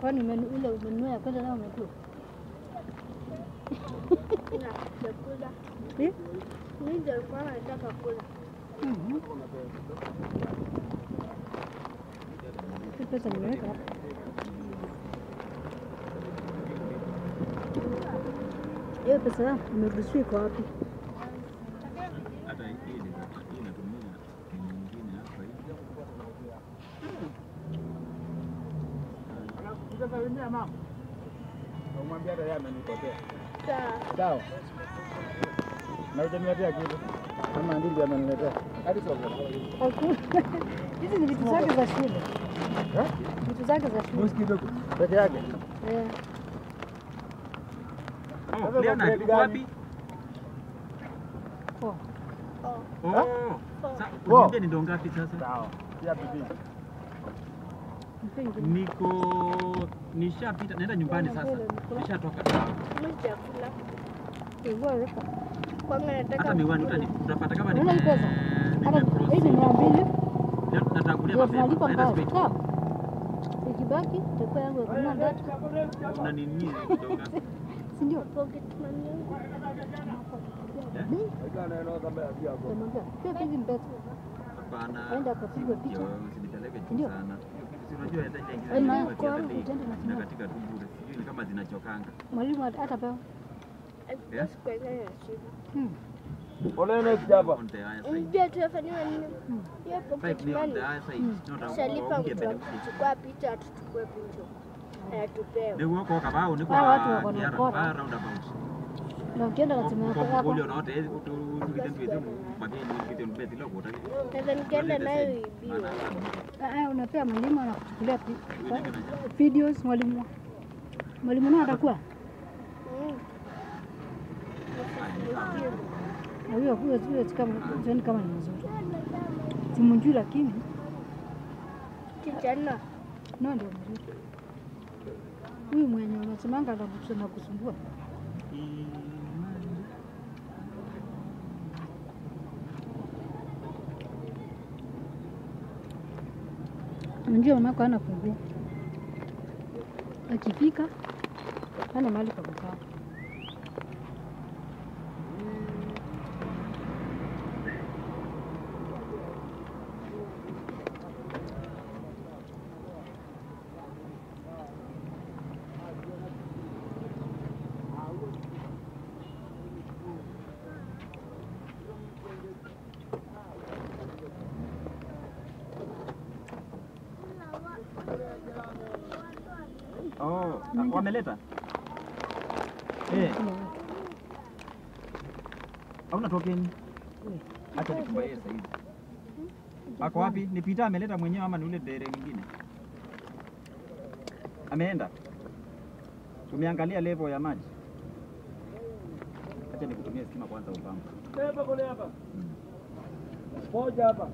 Kwani ule umenunua ya kwanza nao umekula? Eh? Pesa nimeweka hapa. Hiyo pesa yangu iko wapi? Utasalimia mama. Umwambia hata yeye amenipotea. Sawa. Sawa. Na utaniletea kitu. Kama ndivyo ameniletea. Hadi sasa. Hizi ni vitu zake za shule. Vitu zake za shule. Kidogo. Peke yake. Eh. Oh, Sasa Leonard, wapi? Oh. Oh. Oh. Sasa uniambie ni ndo ngapi sasa? Sawa. Pia bibi. Niko nishapita naenda nyumbani sasa. Nishatoka. Hata miwani utapata kama ni mapema. Ikibaki itakuwa yangu ya data. Nini? Si ndio? pocket money yangu. Hapana. Usinipeleke Ndio. sana. Si unajua na katika tu bure. Sijui ni kama zinachokanga. Mwalimu atapewa. Yes. Sikuweka. Ole next hapa. On the higher side. Unajua tunafanyiwa nini? Hiyo pocket money. the higher side. Not Shalipa mtu the picha atuchukue picha. Anatupewa. Ndio wako kabao ni Hawa watu wako na Na ukienda. Sasa nikienda nayo unapea mwalimu anakuchukulia videos mwalimu. Mwalimu nao atakuwa huyo huyo huyo kama ni mzuri. Simjui lakini Kijana. no ndio mzuri. Huyu mwenye unasemanga anakusu- anakusumbua. Unajua mamako ana funguo. Akifika hana mahali pa kukaa. Oh, wameleta? Eh, hauna tokeni? Acha nikubaie sasa hivi. Ako wapi? Ni Peter ameleta mwenyewe ama ni ule dere mwingine? Ameenda? Tumeangalia level ya maji. Acha nikutumie stima kwanza upambe. Hapa kule hapa. Moja hapa.